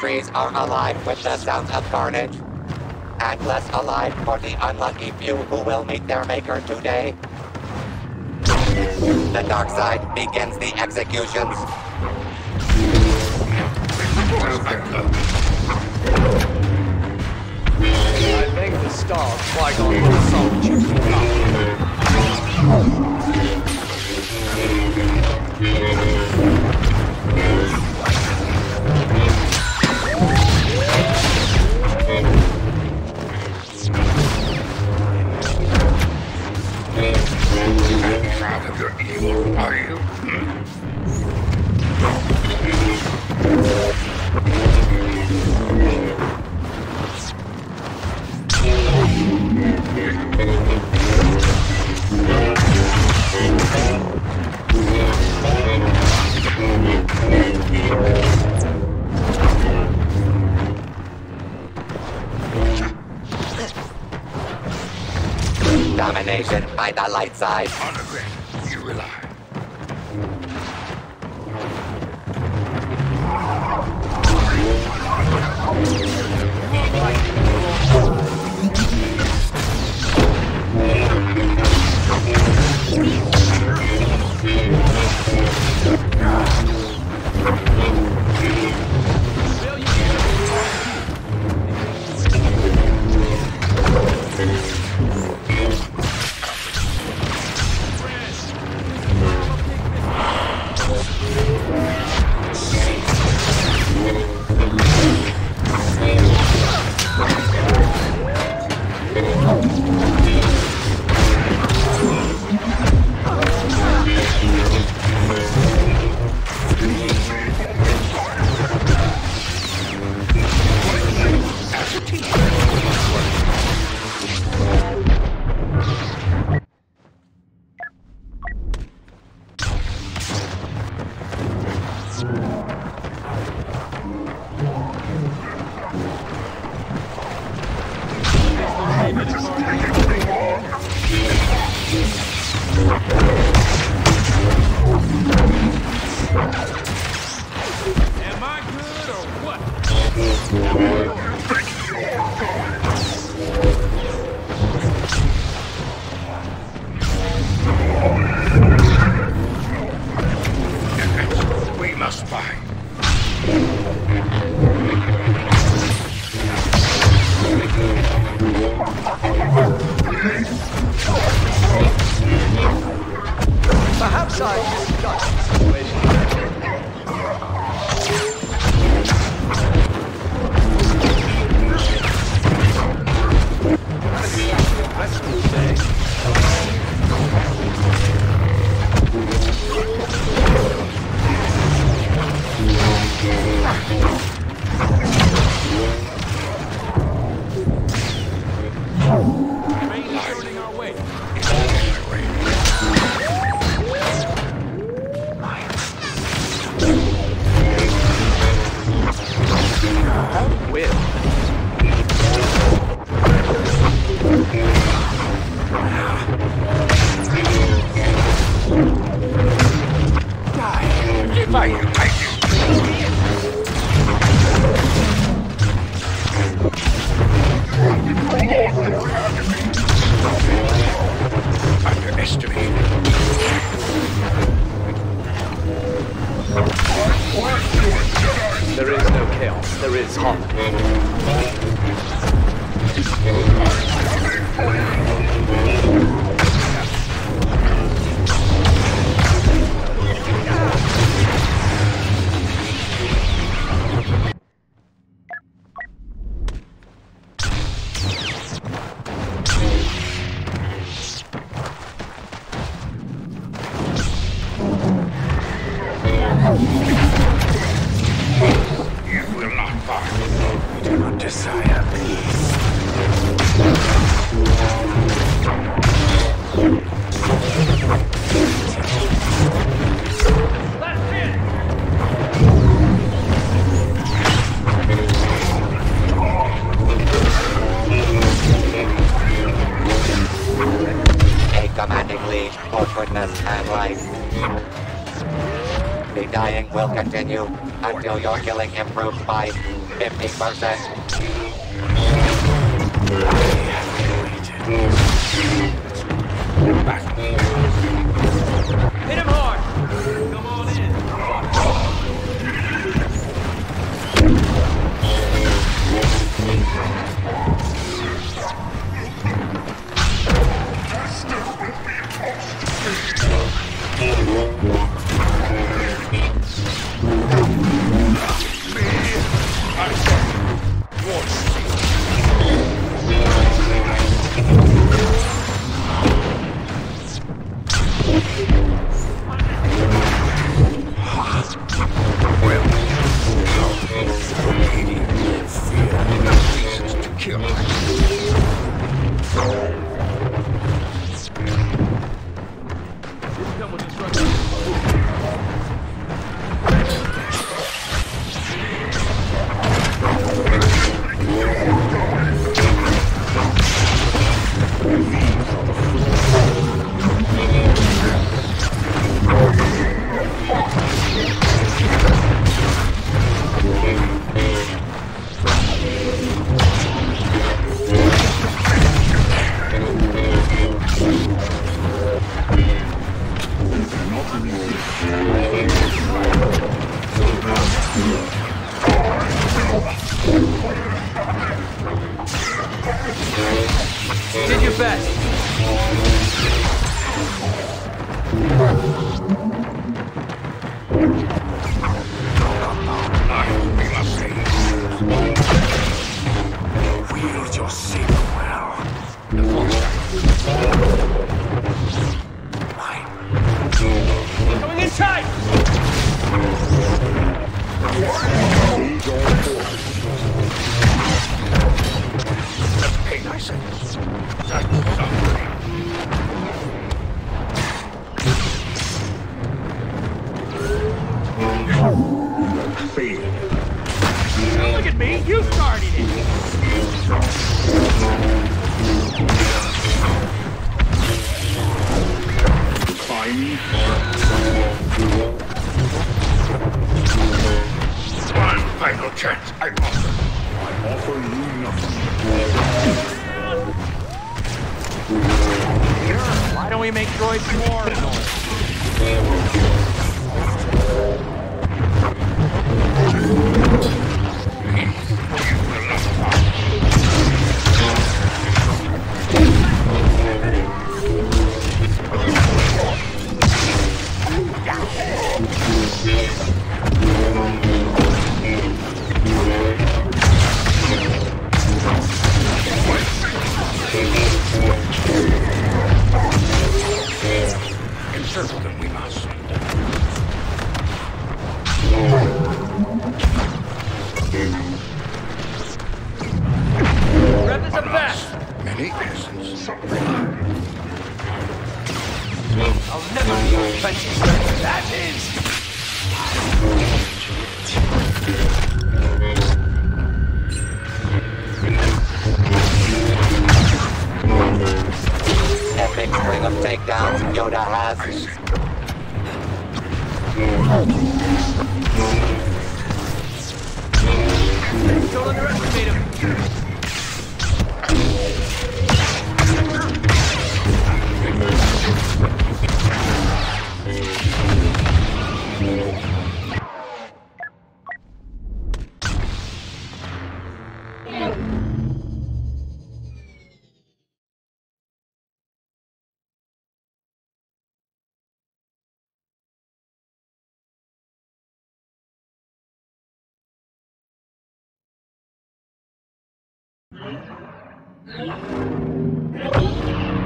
trees are alive with the sounds of carnage. And less alive for the unlucky few who will meet their maker today. The dark side begins the executions. I beg the stars, Qui-Gon assault you. Proud of your evil, are you? Light side. On you rely. Am I good or what? We must find. Perhaps I misjudged the situation. Rest will say. Rain is shooting our way. Will. I. Underestimated. There is no chaos. There is harmony. commanding lead for goodness and life. The dying will continue until your killing improves by 50%. I have. Back. Come with Did your best. Wield your saber well. Why don't we make droids more annoying? Apprentice. That is... Epic string of takedowns Yoda has. Thank you.